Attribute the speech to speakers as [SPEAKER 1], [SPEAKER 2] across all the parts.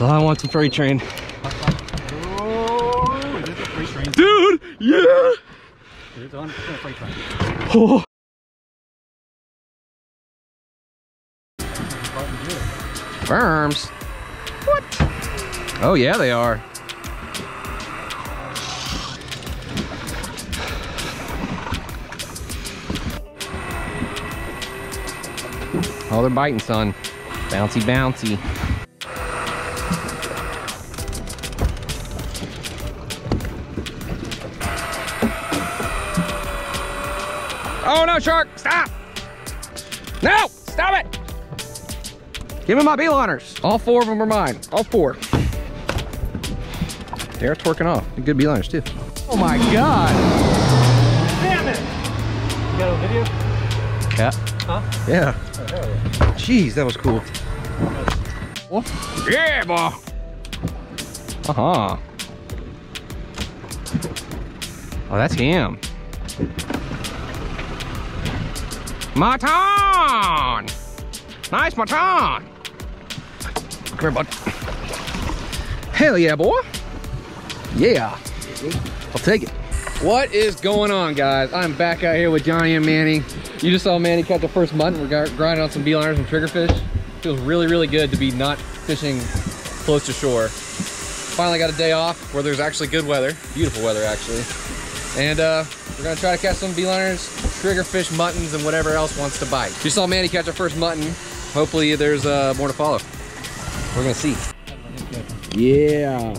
[SPEAKER 1] All I want, some freight train. Dude, yeah!
[SPEAKER 2] It's 100% train.
[SPEAKER 1] Oh. Firms. What? Oh yeah, they are. Oh, they're biting, son. Bouncy, bouncy. Oh no, shark! Stop! No! Stop it! Give me my beeliners. All four of them are mine. All four. They're twerking off. Good beeliners too. Oh my god!
[SPEAKER 2] Damn it! You got a video?
[SPEAKER 1] Yeah.
[SPEAKER 2] Huh?
[SPEAKER 1] Yeah.
[SPEAKER 2] Oh, hell yeah.
[SPEAKER 1] Jeez, that was cool. Yeah, boy. Uh-huh. Oh, that's him. Mutton! Nice mutton! Come here, bud. Hell yeah, boy. Yeah. I'll take it. What is going on, guys? I'm back out here with Johnny and Manny. You just saw Manny catch the first mutton. We're grinding on some beeliners and triggerfish. Feels really, really good to be not fishing close to shore. Finally got a day off where there's actually good weather. Beautiful weather, actually. And uh, we're gonna try to catch some beeliners, triggerfish, muttons, and whatever else wants to bite. You saw Manny catch our first mutton. Hopefully there's uh, more to follow. We're gonna see. Yeah.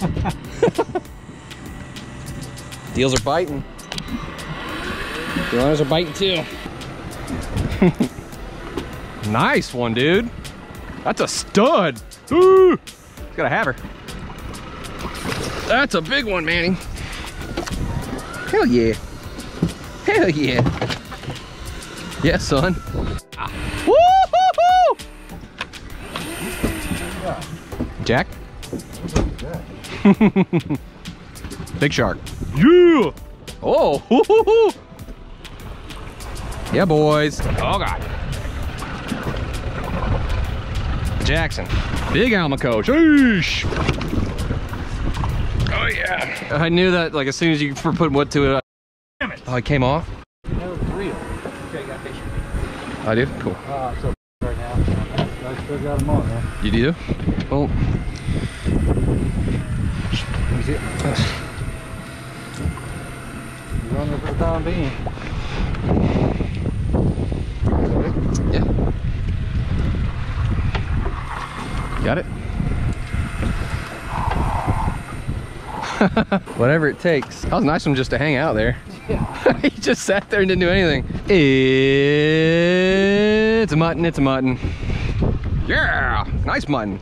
[SPEAKER 1] Deals are biting. Beeliners are biting too. nice one, dude. That's a stud. Ooh. He's Gotta have her. That's a big one, Manny. Hell yeah. Yeah. Yeah, son. Ah. Woo-hoo-hoo! Jack? Big shark. Yeah! Oh! hoo-hoo-hoo. Yeah, boys. Oh, God. Jackson. Big Almaco. Sheesh! Oh, yeah. I knew that, like, as soon as you put wood to it. Oh, it came off?
[SPEAKER 2] That was real. Okay, got fish.
[SPEAKER 1] I do? Cool.
[SPEAKER 2] Uh, so right now. I still got them on, man.
[SPEAKER 1] You do? Well,
[SPEAKER 2] Let me see it. You running for the time being.
[SPEAKER 1] yeah. Got it? Whatever it takes. That was nice one just to hang out there.
[SPEAKER 2] Yeah.
[SPEAKER 1] he just sat there and didn't do anything. It's a mutton, it's a mutton. Yeah, nice mutton.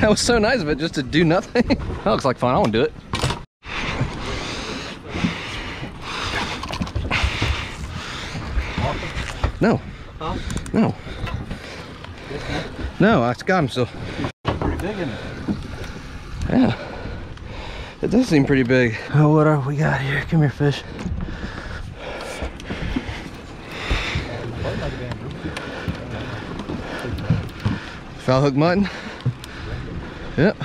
[SPEAKER 1] That was so nice of it just to do nothing. that looks like fun, I wanna do it. No,
[SPEAKER 2] Huh?
[SPEAKER 1] no, no, I got him still.
[SPEAKER 2] Pretty big in it.
[SPEAKER 1] Yeah. It does seem pretty big. Oh, what are we got here? Come here, fish. Foul hook mutton. Yep.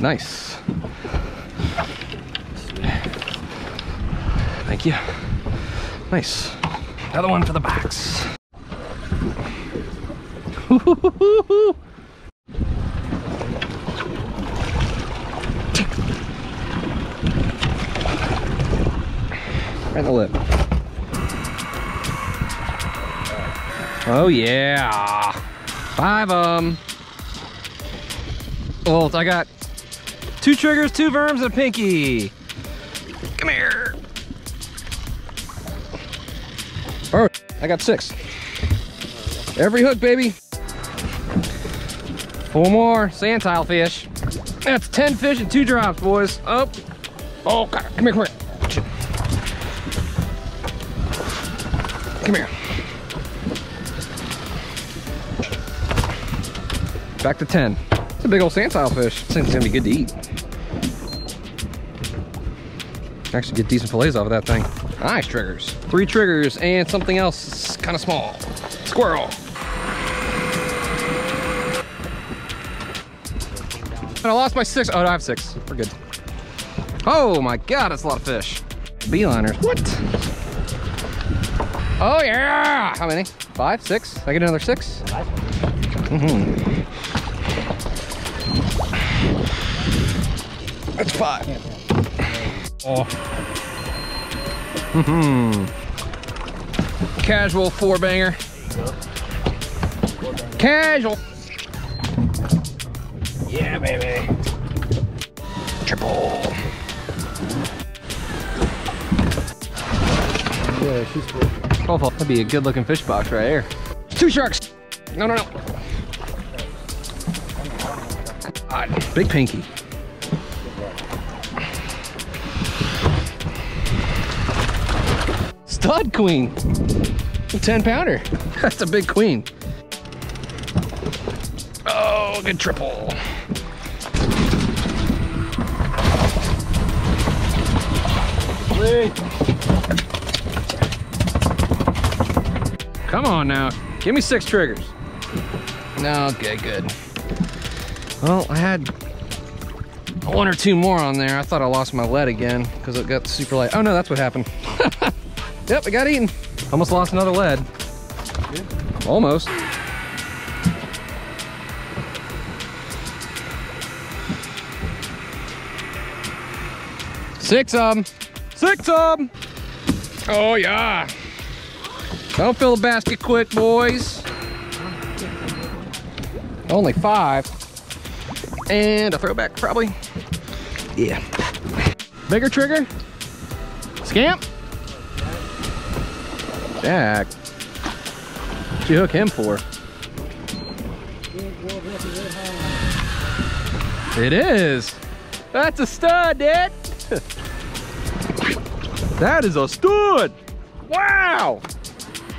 [SPEAKER 1] Nice. Thank you. Nice. Another one for the box. Right in the lip. Oh yeah. Five of them. Well, I got two triggers, two verms, and a pinky. I got six. Every hook, baby. Four more sand tile fish. That's 10 fish and two drops, boys. Oh, oh, God. come here, come here. Come here. Back to 10. It's a big old sand tile fish. This thing's gonna be good to eat. Actually get decent fillets off of that thing. Nice triggers. Three triggers and something else kind of small. Squirrel. And I lost my six. Oh, no, I have six. We're good. Oh my God, that's a lot of fish. Beeliners, what? Oh yeah! How many? Five, six? I get another six?
[SPEAKER 2] Five.
[SPEAKER 1] Mm-hmm. That's five. Oh. Mm-hmm. Casual four banger. Casual. Yeah, baby. Triple.
[SPEAKER 2] Yeah, she's good.
[SPEAKER 1] Oh, that'd be a good looking fish box right here. Two sharks. No, no, no. God, big pinky. Queen. A 10 pounder. That's a big queen. Oh, good triple.
[SPEAKER 2] Lee.
[SPEAKER 1] Come on now. Give me six triggers. No, okay, good. Well, I had one or two more on there. I thought I lost my lead again because it got super light. Oh no, that's what happened. Yep, it got eaten. Almost lost another lead. Almost. Six of them. Six of them. Oh yeah. Don't fill the basket quick, boys. Only five. And a throwback, probably. Yeah. Bigger trigger? Scamp? Jack. What'd you hook him for? It is. That's a stud, Dad. that is a stud. Wow.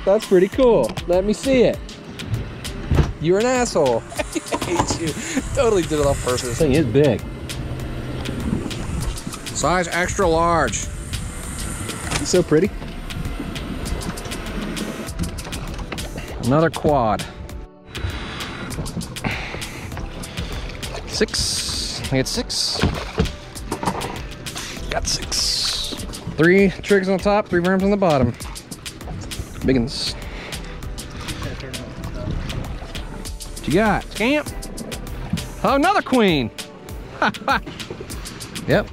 [SPEAKER 1] That's pretty cool. Let me see it. You're an asshole. I hate you. Totally did it on purpose. This thing is big. Size extra large. So pretty. Another quad. Six. I get six. Got six. Three triggers on the top, three verms on the bottom. Biggins. What you got? Scamp? Oh, another queen. yep.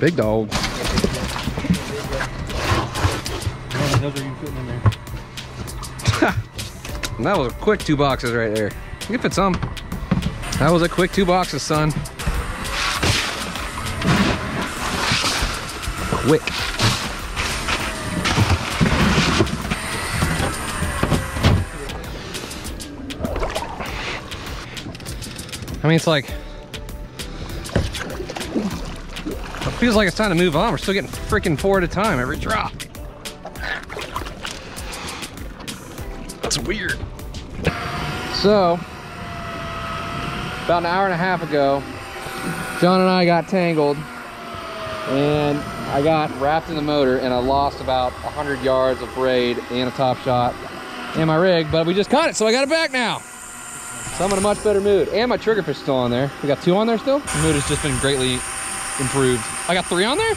[SPEAKER 1] Big dog.
[SPEAKER 2] Those are you putting in there?
[SPEAKER 1] That was a quick two boxes right there. You can fit some. That was a quick two boxes, son. Quick. I mean, it's like, it feels like it's time to move on. We're still getting freaking four at a time every drop. That's weird. So, about an hour and a half ago, John and I got tangled and I got wrapped in the motor and I lost about 100 yards of braid and a top shot and my rig, but we just caught it, so I got it back now. So I'm in a much better mood. And my triggerfish still on there. We got two on there still? The mood has just been greatly improved. I got three on there?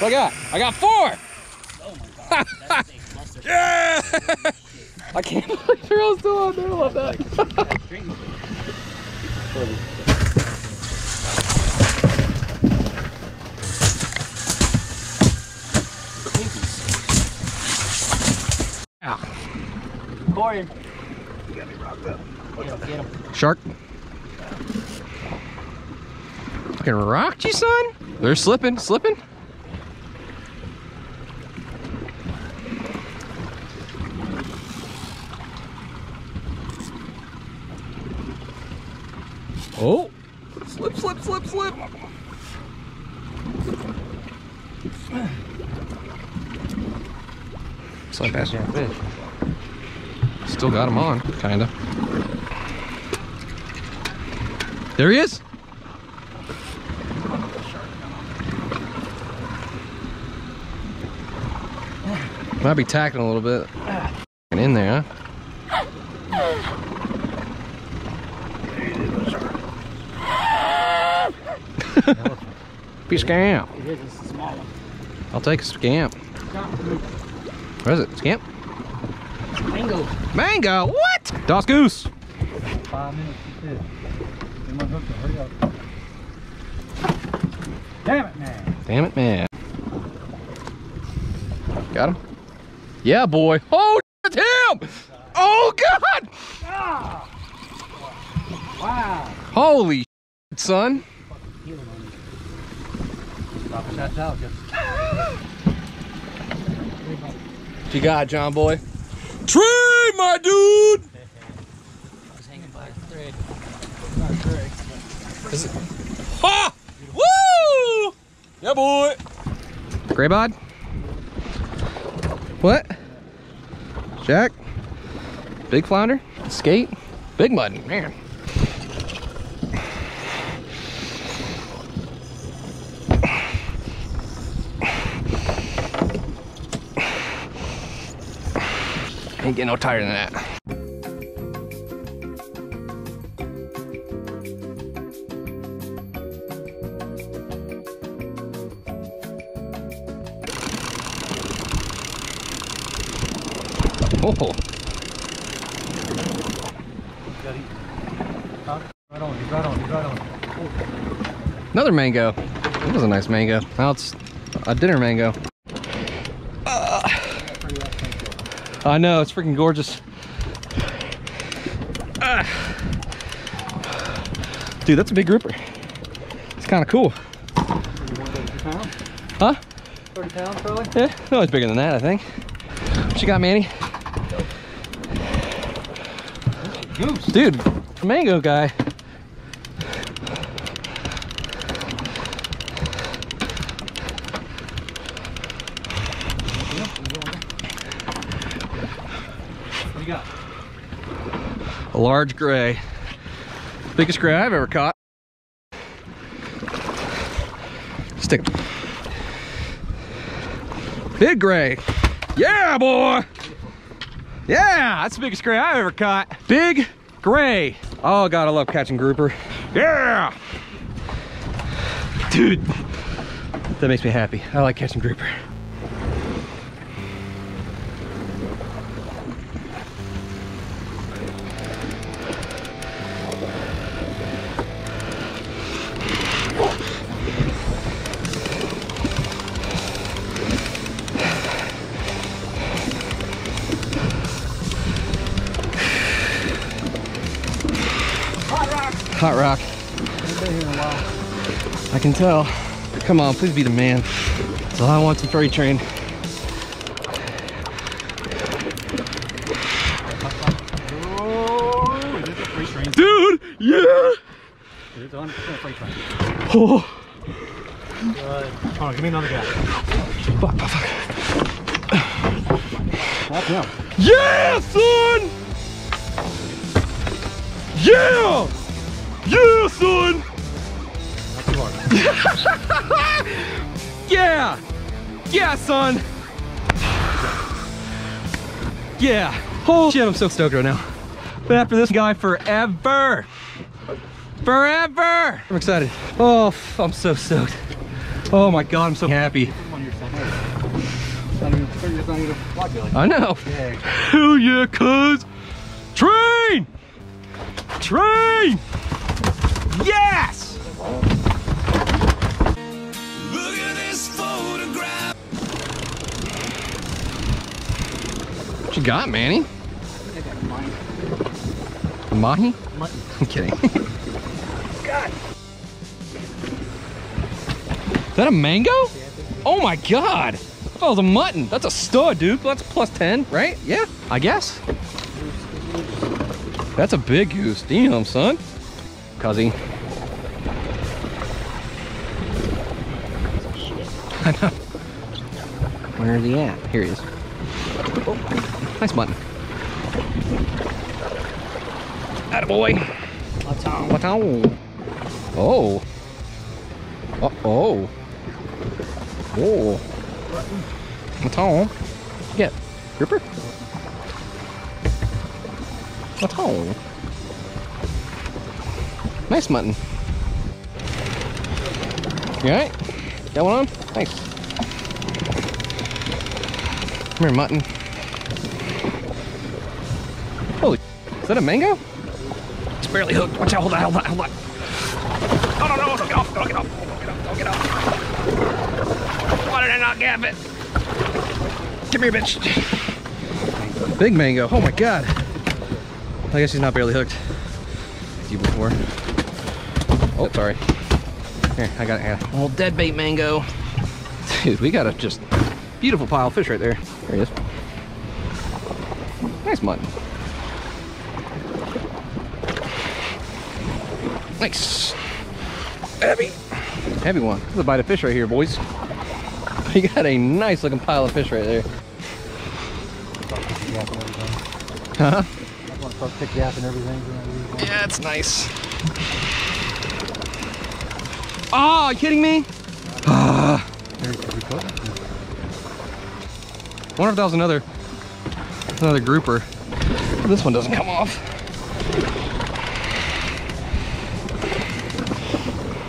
[SPEAKER 1] What I got? I got four! Yeah! I can't believe they're all still on there. I love that. Yeah.
[SPEAKER 2] Corey.
[SPEAKER 1] Shark. Fucking rocked you, son? They're slipping, slipping. Oh, slip, slip, slip, slip. So I passed you fish. still got him on, kinda. There he is. Might be tacking a little bit. In there, huh? Be a scamp.
[SPEAKER 2] It is, it's a small one.
[SPEAKER 1] I'll take a scamp. Where is it? Scamp?
[SPEAKER 2] Mango.
[SPEAKER 1] Mango? What? Dos Goose.
[SPEAKER 2] Five minutes to fish. Come on, hook it. Hurry up. Damn it, man.
[SPEAKER 1] Damn it, man. Got him? Yeah, boy. Oh, it's him! Oh, God!
[SPEAKER 2] Ah! Wow.
[SPEAKER 1] Holy son.
[SPEAKER 2] Healing on me. Stop it, that's out. Just.
[SPEAKER 1] What you got, John boy? Tree, my dude!
[SPEAKER 2] I was hanging by a thread. Not a thread.
[SPEAKER 1] Is it? Ha! Woo! Yeah, boy. Gray bod? What? Jack? Big flounder? Skate? Big mutton, man. Ain't getting no tighter than that. Oh,
[SPEAKER 2] Got Right on, right on, right on.
[SPEAKER 1] another mango. That was a nice mango. Now it's a dinner mango.
[SPEAKER 2] Pretty rough thing,
[SPEAKER 1] I know, it's freaking gorgeous. Ah. Dude, that's a big grouper. It's kind of cool.
[SPEAKER 2] so. You want 32 pounds?
[SPEAKER 1] Huh?
[SPEAKER 2] 30 pounds, probably?
[SPEAKER 1] Yeah, no, it's bigger than that, I think. What you got, Manny?
[SPEAKER 2] Goose.
[SPEAKER 1] Dude, mango guy.
[SPEAKER 2] What do you got?
[SPEAKER 1] A large gray. Biggest gray I've ever caught. Stick. Big gray. Yeah, boy. Yeah, that's the biggest gray I've ever caught. Big gray. Oh God, I love catching grouper. Yeah. Dude, that makes me happy. I like catching grouper. Hot rock.
[SPEAKER 2] Been here a while.
[SPEAKER 1] I can tell. Come on, please be the man. That's all I want some freight train.
[SPEAKER 2] It is a freight train.
[SPEAKER 1] Dude, yeah.
[SPEAKER 2] It is 100% freight train.
[SPEAKER 1] Oh,
[SPEAKER 2] Good. Hold on, give me another guy.
[SPEAKER 1] fuck, fuck, fuck.
[SPEAKER 2] Him.
[SPEAKER 1] Yeah, son. Yeah. Yeah, son.
[SPEAKER 2] Not too hard.
[SPEAKER 1] Yeah. Yeah, son. Yeah. Oh shit, I'm so stoked right now. Been after this guy forever. Forever. I'm excited. Oh, I'm so stoked. Oh my god, I'm so happy. I know. Hell yeah, cuz. Train! Train! Yes!
[SPEAKER 3] Look at this photograph.
[SPEAKER 1] What you got, Manny? A mahi?
[SPEAKER 2] Mutton.
[SPEAKER 1] I'm kidding. Is that a mango? Oh my god! Oh, it's a mutton. That's a stud, dude. That's plus 10, right? Yeah, I guess. That's a big goose. Damn, son. Cuzzy. I know. Where is he at? Here he is. Oh, nice mutton. Attaboy. What's on? Oh. Uh oh. Oh. What's on? Get. Gripper? What's on? Nice mutton. You alright? Got one on? Thanks. Come here, mutton. Holy, is that a mango? It's barely hooked. Watch out, hold on, hold on, hold on. No, no, no, don't get off, don't get off, don't get off, don't get off. Why did I not grab it? Come here, bitch. Big mango, oh my God. I guess he's not barely hooked. You before. Oh, sorry. Here, I got it. A little dead bait mango. Dude, we got a just beautiful pile of fish right there. There he is. Nice mutton. Nice. Heavy. Heavy one. There's a bite of fish right here, boys. We got a nice looking pile of fish right there. Huh?
[SPEAKER 2] I want to start pick gap and everything.
[SPEAKER 1] Yeah, it's nice. Oh, you kidding me? Ah. wonder if that was another another grouper. This one doesn't come off.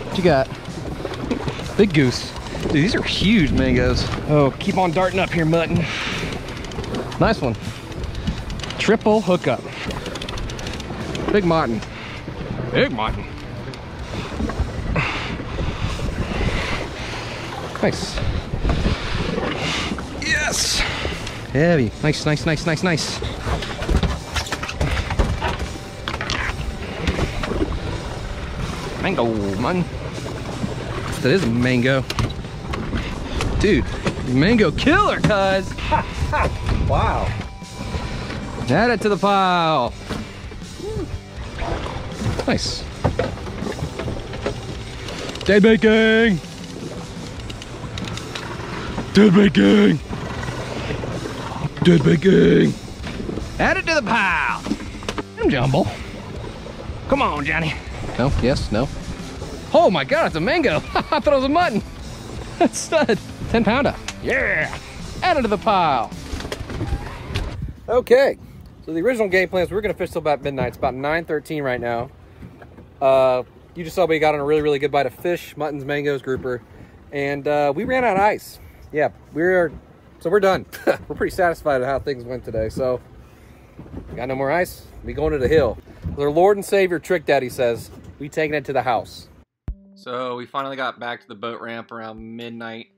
[SPEAKER 1] What you got? Big goose. Dude, these are huge mangoes. Oh, keep on darting up here, mutton. Nice one. Triple hookup. Big mutton. Big mutton. Nice. Yes. Heavy. Nice, nice, nice, nice, nice. Mango, man. That is a mango. Dude, mango killer, cuz.
[SPEAKER 2] Wow.
[SPEAKER 1] Add it to the pile. Nice. Dead baking. Dead baking. Dead baking. Add it to the pile. Jumble. Come on, Johnny. No, yes, no. Oh my God, it's a mango. I thought it was a mutton. That's stud. 10 pounder. Yeah. Add it to the pile. Okay. So the original game plan is we're gonna fish till about midnight. It's about 9:13 right now. Uh, you just saw we got on a really, really good bite of fish, muttons, mangoes, grouper, and uh, we ran out of ice. Yeah, we're so we're done. we're pretty satisfied with how things went today. So got no more ice. We going to the hill. Their Lord and Savior Trick Daddy says we taking it to the house. So we finally got back to the boat ramp around midnight.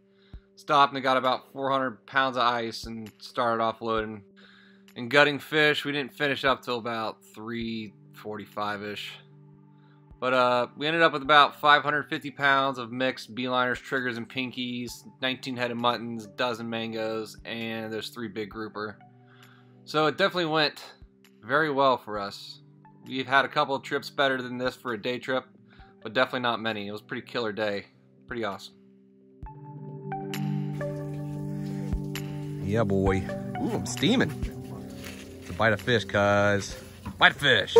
[SPEAKER 1] Stopped and got about 400 pounds of ice and started offloading and gutting fish. We didn't finish up till about 3:45ish. But uh, we ended up with about 550 pounds of mixed beeliners, triggers, and pinkies, 19 headed muttons, dozen mangoes, and there's three big grouper. So it definitely went very well for us. We've had a couple of trips better than this for a day trip, but definitely not many. It was a pretty killer day. Pretty awesome. Yeah, boy. Ooh, I'm steaming. It's a bite of fish, cuz. Bite of fish.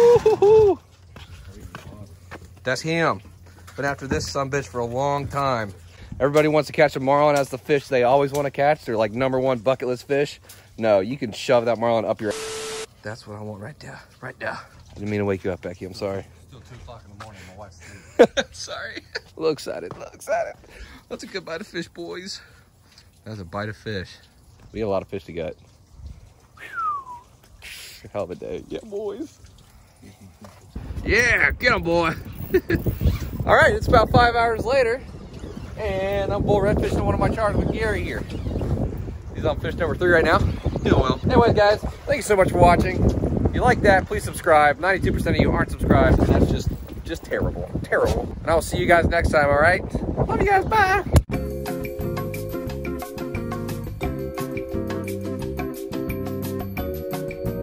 [SPEAKER 1] That's him. Been after this some bitch for a long time. Everybody wants to catch a marlin as the fish they always want to catch. They're like number one bucket list fish. No, you can shove that marlin up your That's what I want right there. Right there. I didn't mean to wake you up, Becky. I'm sorry.
[SPEAKER 2] Still 2 o'clock in the morning. My wife's asleep.
[SPEAKER 1] sorry. Look excited. Look it. That's a good bite of fish, boys. That's a bite of fish. We got a lot of fish to gut. Hell of a day. Yeah, boys. Yeah, get him, boy. All right, it's about five hours later, and I'm bull red fishing one of my charters with Gary here. He's on fish number three right now. Yeah, well. Anyways, guys, thank you so much for watching. If you like that, please subscribe. 92% of you aren't subscribed, and that's just, just terrible, terrible. And I will see you guys next time, all right? Love you guys, bye.